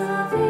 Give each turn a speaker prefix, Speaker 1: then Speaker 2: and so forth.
Speaker 1: of you.